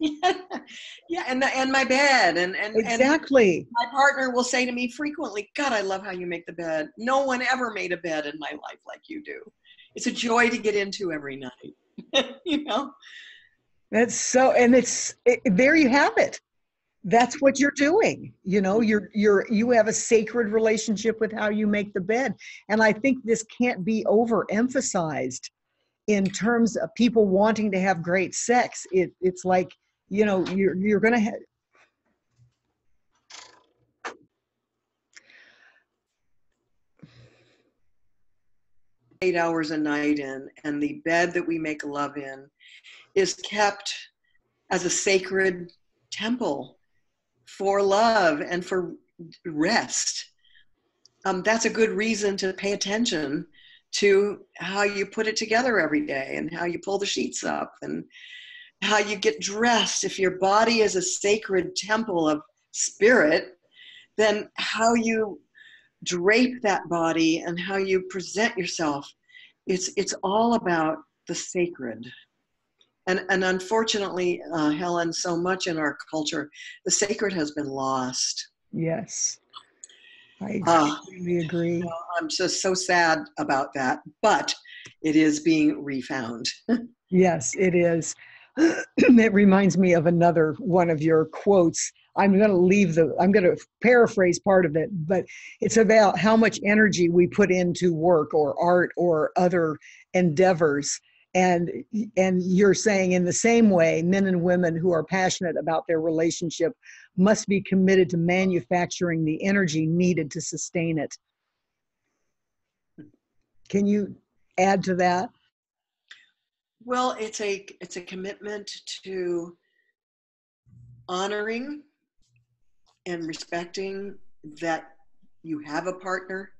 [SPEAKER 2] yeah, and the, and my bed and and
[SPEAKER 1] exactly.
[SPEAKER 2] And my partner will say to me frequently, "God, I love how you make the bed. No one ever made a bed in my life like you do. It's a joy to get into every night." you know.
[SPEAKER 1] That's so, and it's it, there. You have it. That's what you're doing. You know, mm-hmm. you're you're you have a sacred relationship with how you make the bed, and I think this can't be overemphasized in terms of people wanting to have great sex. It it's like you know you're you're gonna have.
[SPEAKER 2] Eight hours a night in, and the bed that we make love in is kept as a sacred temple for love and for rest. Um, that's a good reason to pay attention to how you put it together every day and how you pull the sheets up and how you get dressed. If your body is a sacred temple of spirit, then how you drape that body and how you present yourself, it's, it's all about the sacred. And, and unfortunately, uh, Helen, so much in our culture, the sacred has been lost.
[SPEAKER 1] Yes. I uh, agree.
[SPEAKER 2] I'm just so sad about that, but it is being refound.
[SPEAKER 1] yes, it is. it reminds me of another one of your quotes. I'm going to leave the, I'm going to paraphrase part of it, but it's about how much energy we put into work or art or other endeavors. And and you're saying in the same way men and women who are passionate about their relationship must be committed to manufacturing the energy needed to sustain it. Can you add to that
[SPEAKER 2] well it's a it's a commitment to honoring and respecting that you have a partner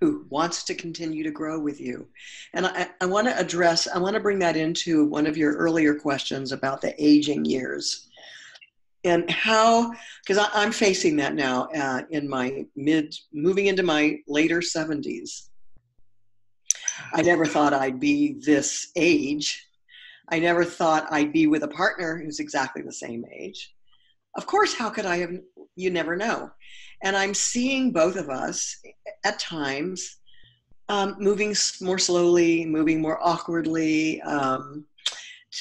[SPEAKER 2] who wants to continue to grow with you. And I, I want to address, I want to bring that into one of your earlier questions about the aging years and how, because I'm facing that now uh, in my mid, moving into my later 70s. I never thought I'd be this age. I never thought I'd be with a partner who's exactly the same age. Of course, how could I have? You never know. And I'm seeing both of us at times um, moving more slowly, moving more awkwardly, um,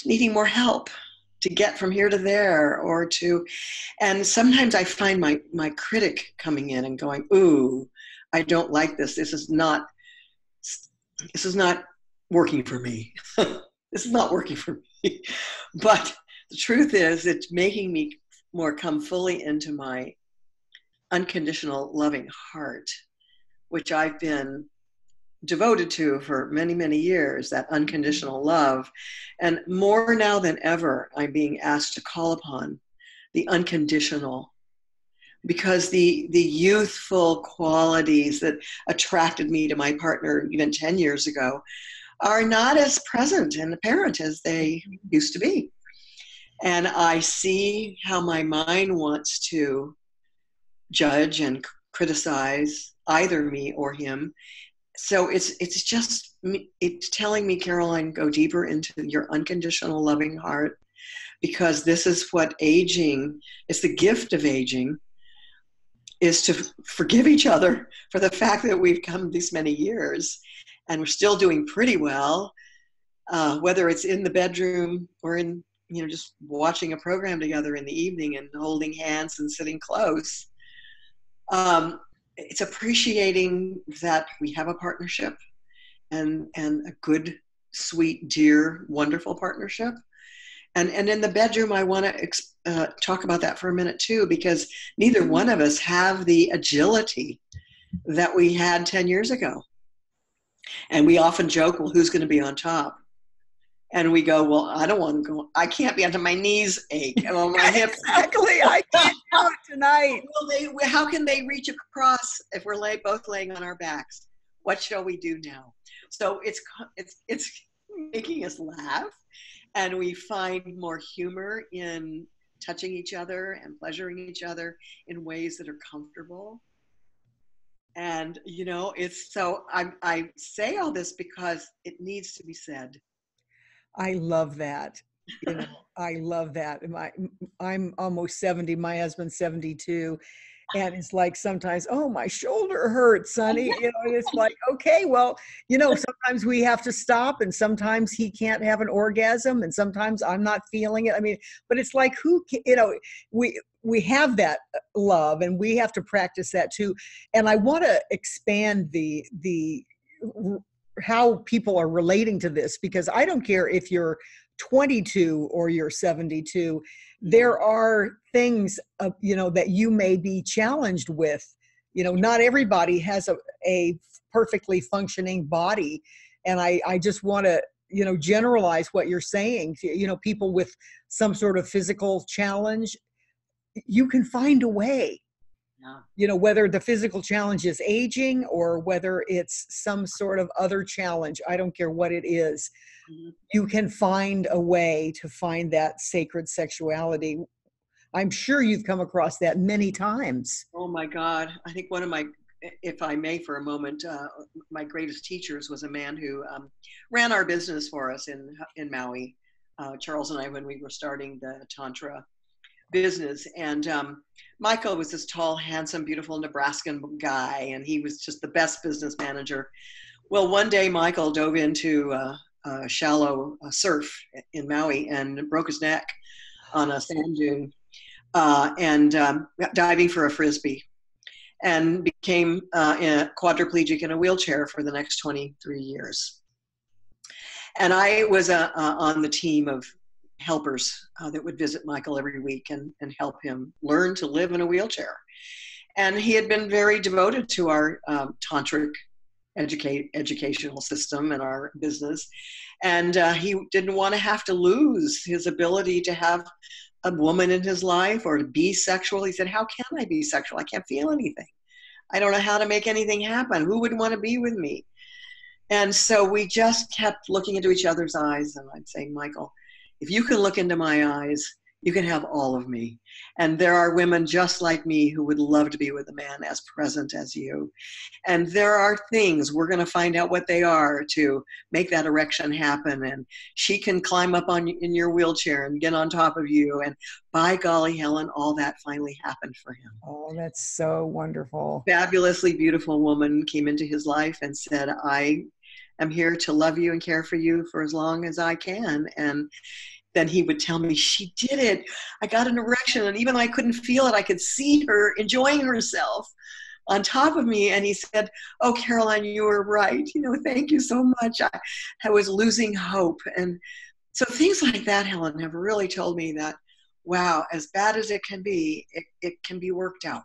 [SPEAKER 2] needing more help to get from here to there or to and sometimes i find my my critic coming in and going ooh i don't like this this is not this is not working for me this is not working for me but the truth is it's making me more come fully into my unconditional loving heart, which I've been devoted to for many, many years, that unconditional love. And more now than ever, I'm being asked to call upon the unconditional because the the youthful qualities that attracted me to my partner even 10 years ago are not as present and apparent as they used to be and i see how my mind wants to judge and criticize either me or him. So it's it's just it's telling me, Caroline, go deeper into your unconditional loving heart, because this is what aging is. The gift of aging is to forgive each other for the fact that we've come these many years and we're still doing pretty well, uh, whether it's in the bedroom or in you know just watching a program together in the evening and holding hands and sitting close. Um, it's appreciating that we have a partnership and and a good sweet dear wonderful partnership and and in the bedroom i want to uh, talk about that for a minute too because neither one of us have the agility that we had 10 years ago and we often joke well who's going to be on top and we go, well, I don't want to go. I can't be until my knees ache and my hips.
[SPEAKER 1] exactly, I can't do it tonight.
[SPEAKER 2] Well, they, how can they reach across if we're lay, both laying on our backs? What shall we do now? So it's it's it's making us laugh, and we find more humor in touching each other and pleasuring each other in ways that are comfortable. And you know, it's so I I say all this because it needs to be said
[SPEAKER 1] I love that. you know, I love that. My, I'm almost 70. My husband's 72 and it's like sometimes oh my shoulder hurts sonny you know and it's like okay well you know sometimes we have to stop and sometimes he can't have an orgasm and sometimes i'm not feeling it i mean but it's like who you know we we have that uh, love and we have to practice that too and i want to expand the the how people are relating to this because i don't care if you're 22 or you're 72 there are things uh, you know that you may be challenged with. You know not everybody has a, a perfectly functioning body and i i just want to you know generalize what you're saying. You know people with some sort of physical challenge you can find a way yeah. you know whether the physical challenge is aging or whether it's some sort of other challenge i don't care what it is mm-hmm. you can find a way to find that sacred sexuality i'm sure you've come across that many times
[SPEAKER 2] oh my god i think one of my if i may for a moment uh, my greatest teachers was a man who um, ran our business for us in in maui uh, charles and i when we were starting the tantra business. And um, Michael was this tall, handsome, beautiful Nebraskan guy, and he was just the best business manager. Well, one day Michael dove into uh, a shallow uh, surf in Maui and broke his neck on a sand dune uh, and um, diving for a frisbee and became uh, quadriplegic in a wheelchair for the next 23 years. And I was uh, uh, on the team of helpers uh, that would visit Michael every week and, and help him learn to live in a wheelchair. And he had been very devoted to our um, tantric educate, educational system and our business. And uh, he didn't want to have to lose his ability to have a woman in his life or to be sexual. He said, How can I be sexual? I can't feel anything. I don't know how to make anything happen. Who would want to be with me? And so we just kept looking into each other's eyes. And I'd say, Michael, if you can look into my eyes, you can have all of me. And there are women just like me who would love to be with a man as present as you. And there are things, we're going to find out what they are to make that erection happen. And she can climb up on in your wheelchair and get on top of you. And by golly, Helen, all that finally happened for him.
[SPEAKER 1] Oh, that's so wonderful.
[SPEAKER 2] Fabulously beautiful woman came into his life and said, I am here to love you and care for you for as long as I can. And then he would tell me, She did it. I got an erection. And even though I couldn't feel it, I could see her enjoying herself on top of me. And he said, Oh, Caroline, you were right. You know, thank you so much. I, I was losing hope. And so things like that, Helen, have really told me that, wow, as bad as it can be, it, it can be worked out.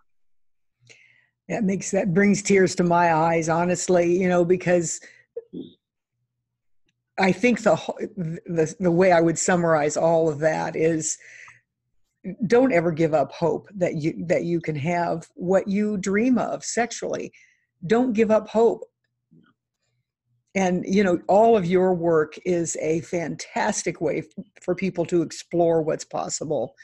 [SPEAKER 1] That makes that brings tears to my eyes, honestly, you know, because I think the, the the way I would summarize all of that is don't ever give up hope that you that you can have what you dream of sexually. Don't give up hope. And you know, all of your work is a fantastic way for people to explore what's possible.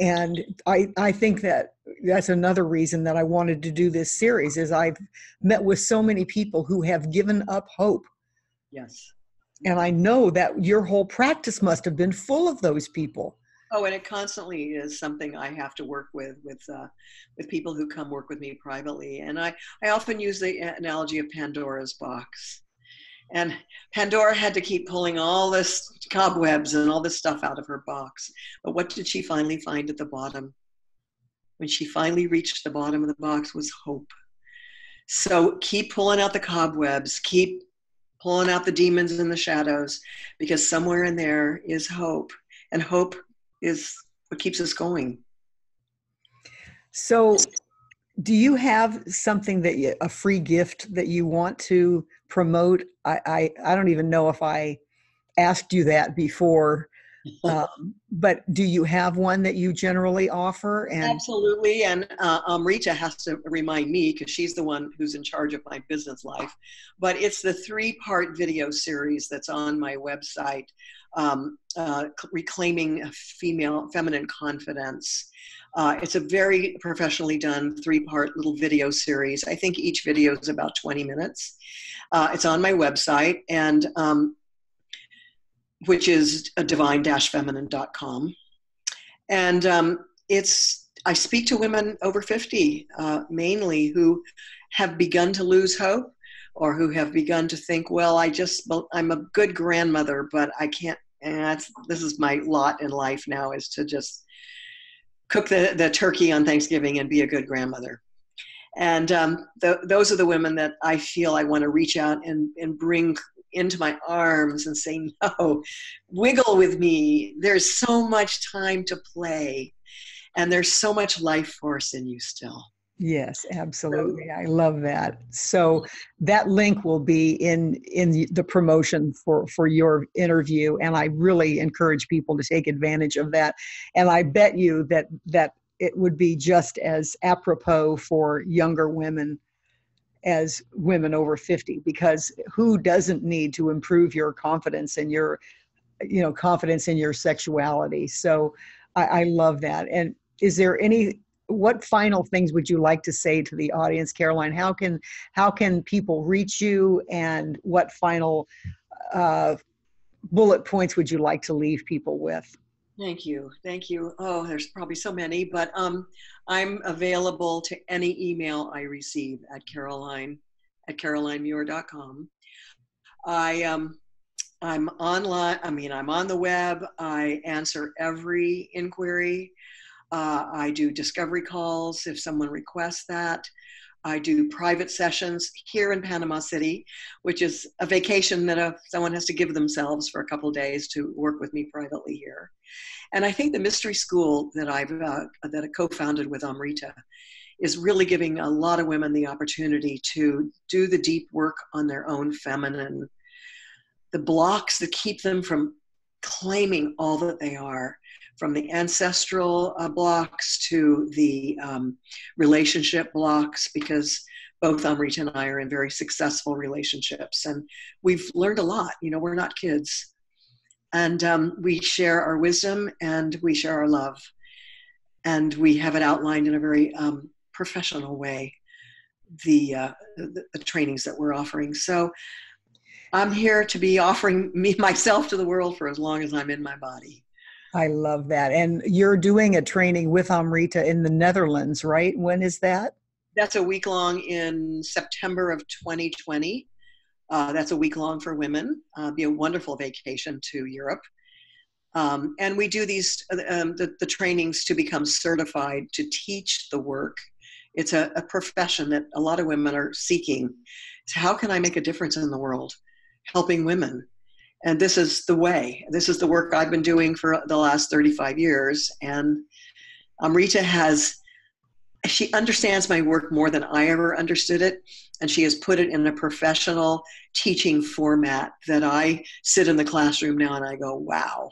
[SPEAKER 1] And I I think that that's another reason that I wanted to do this series is I've met with so many people who have given up hope.
[SPEAKER 2] Yes
[SPEAKER 1] and I know that your whole practice must have been full of those people.
[SPEAKER 2] Oh, and it constantly is something I have to work with with uh, with people who come work with me privately. And I I often use the analogy of Pandora's box. And Pandora had to keep pulling all this cobwebs and all this stuff out of her box. But what did she finally find at the bottom? When she finally reached the bottom of the box was hope. So keep pulling out the cobwebs, keep pulling out the demons and the shadows because somewhere in there is hope and hope is what keeps us going.
[SPEAKER 1] So do you have something that you, a free gift that you want to promote? I, I i don't even know if i asked you that before um, but do you have one that you generally offer?
[SPEAKER 2] And absolutely, and uh, um, Rita has to remind me because she's the one who's in charge of my business life. But it's the three-part video series that's on my website, um, uh, reclaiming female feminine confidence. Uh, it's a very professionally done three-part little video series. I think each video is about 20 minutes. Uh, it's on my website, and um, which is a divine-feminine.com. And um, it's, I speak to women over 50, uh, mainly who have begun to lose hope or who have begun to think, well, I just, I'm a good grandmother, but I can't, and that's, this is my lot in life now is to just cook the, the turkey on Thanksgiving and be a good grandmother. And um, those are the women that I feel I want to reach out and, and bring into my arms and say, no, wiggle with me. There's so much time to play, and there's so much life force in you still.
[SPEAKER 1] Yes, absolutely. I love that. So that link will be in in the promotion for for your interview and I really encourage people to take advantage of that. And I bet you that that it would be just as apropos for younger women as women over 50 because who doesn't need to improve your confidence and your you know confidence in your sexuality? So I, I, love that. And is there any what final things would you like to say to the audience caroline? How can how can people reach you and what final uh, bullet points would you like to leave people with
[SPEAKER 2] Thank you. Thank you. Oh, there's probably so many, but um, I'm available to any email I receive at Caroline at carolinemuir.com. I um, I'm online. I mean, I'm on the web. I answer every inquiry. Uh, I do discovery calls if someone requests that. I do private sessions here in Panama City, which is a vacation that a, someone has to give themselves for a couple days to work with me privately here. And I think the mystery school that I've uh, that I co-founded with Amrita is really giving a lot of women the opportunity to do the deep work on their own feminine, the blocks that keep them from claiming all that they are from the ancestral uh, blocks to the um, relationship blocks because both Amrita and I are in very successful relationships and we've learned a lot. You know, we're not kids. And um, we share our wisdom and we share our love. And we have it outlined in a very um, professional way, the, uh, the, the trainings that we're offering. So I'm here to be offering me myself to the world for as long as I'm in my body.
[SPEAKER 1] I love that. And you're doing a training with Amrita in the Netherlands, right? When is that?
[SPEAKER 2] That's a week long in September of 2020. Uh, that's a week long for women. Uh, be a wonderful vacation to Europe. Um, and we do these um, the, the, trainings to become certified to teach the work. It's a, a profession that a lot of women are seeking. So how can I make a difference in the world, helping women? And this is the way. This is the work i've been doing for the last 35 years. And um, amrita has she understands my work more than i ever understood it. And she has put it in a professional teaching format that i sit in the classroom now and i go wow.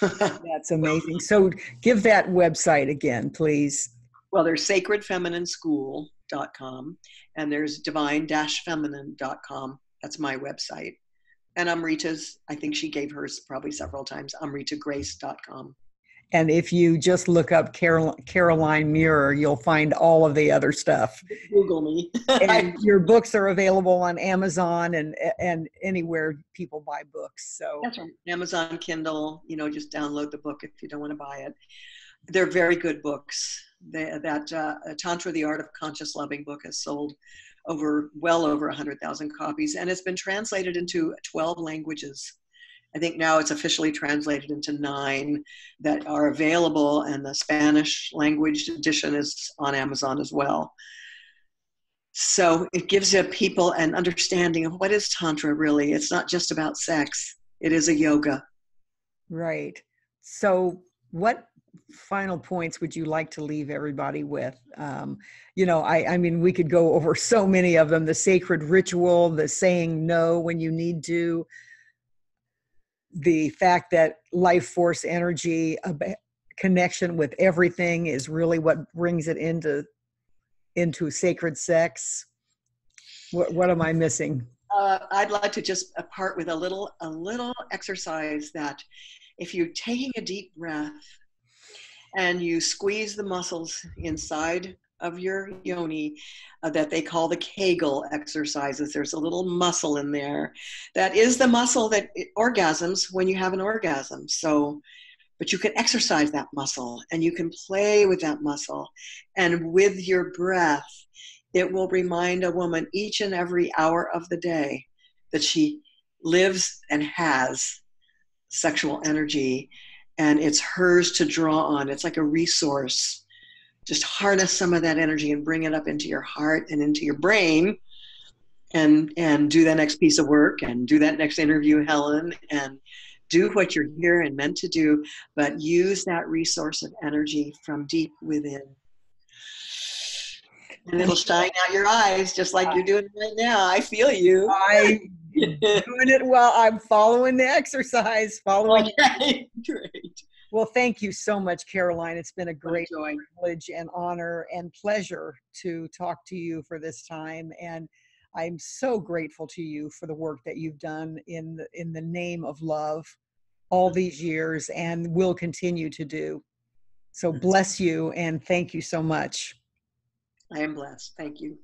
[SPEAKER 1] That's amazing. So give that website again please.
[SPEAKER 2] Well there's sacredfeminineschool.com and there's divine-feminine.com that's my website and Amrita's, I think she gave hers probably several times, amritagrace.com.
[SPEAKER 1] And if you just look up Carol, Caroline Muir, you'll find all of the other stuff.
[SPEAKER 2] Google me.
[SPEAKER 1] and your books are available on Amazon and and anywhere people buy books. So
[SPEAKER 2] that's right. Amazon Kindle. You know, just download the book if you don't want to buy it. They're very good books. They, that uh, Tantra: The Art of Conscious Loving book has sold over well over 100,000 copies, and it's been translated into 12 languages. I think now it's officially translated into nine that are available, and the Spanish language edition is on Amazon as well. So it gives people an understanding of what is Tantra really. It's not just about sex, it is a yoga.
[SPEAKER 1] Right. So, what final points would you like to leave everybody with? Um, you know, I, I mean, we could go over so many of them the sacred ritual, the saying no when you need to, the fact that life force energy, a connection with everything is really what brings it into into sacred sex. What, what am I missing?
[SPEAKER 2] Uh, I'd like to just part with a little a little exercise that if you're taking a deep breath and you squeeze the muscles inside of your yoni uh, that they call the Kegel exercises. There's a little muscle in there that is the muscle that orgasms when you have an orgasm. So, but you can exercise that muscle and you can play with that muscle. And with your breath, it will remind a woman each and every hour of the day that she lives and has sexual energy and it's hers to draw on. It's like a resource. Just harness some of that energy and bring it up into your heart and into your brain and and do that next piece of work and do that next interview, Helen, and do what you're here and meant to do, but use that resource of energy from deep within. And it'll shine out your eyes just like you're doing right now. I feel you.
[SPEAKER 1] I doing it well. I'm following the exercise, following.
[SPEAKER 2] Okay, great.
[SPEAKER 1] Well, thank you so much, Caroline. It's been a great
[SPEAKER 2] joy.
[SPEAKER 1] privilege and honor and pleasure to talk to you for this time. And I'm so grateful to you for the work that you've done in the, in the name of love all these years and will continue to do. So mm-hmm. bless you and thank you so much.
[SPEAKER 2] I am blessed. Thank you.